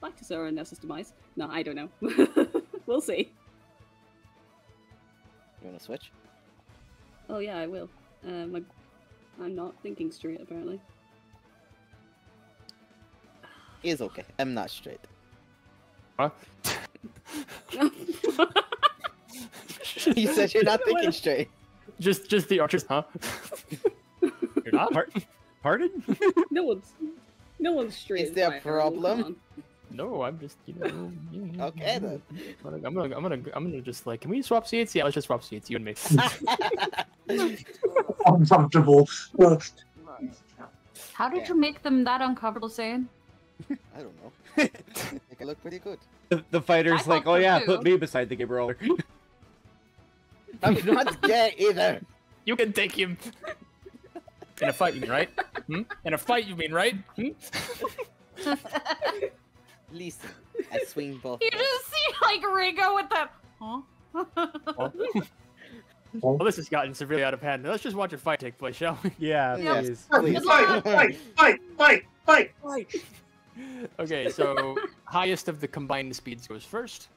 back to Sora and Nessa's demise. No, I don't know. we'll see. You want to switch? Oh yeah, I will. Um, I, I'm not thinking straight apparently. It's okay. I'm not straight. Huh? you said you're not thinking straight. just just the archers, huh? You're not? Par- pardon? no one's, no one's straight. Is there a Fire Herald, problem? On. No, I'm just you know. yeah, Okay, then. I'm gonna, I'm gonna, I'm gonna, I'm gonna just like, can we swap seats? Yeah, let's just swap seats, you and me. Uncomfortable. How did Yeah. you make them that uncomfortable saying? I don't know. I think I look pretty good. The, the fighter's I like, oh yeah, too." put me beside the Gabriel. I'm not gay either. you can take him. In a fight, you mean, right? Hmm? In a fight, you mean, right? Hmm? Listen, I swing both. You just see like Ringo with that. Huh? Well, this has gotten severely out of hand. Let's just watch a fight take place, shall we? yeah, Yep. please. Please. Fight, fight, fight, fight, fight. Okay, so highest of the combined speeds goes first.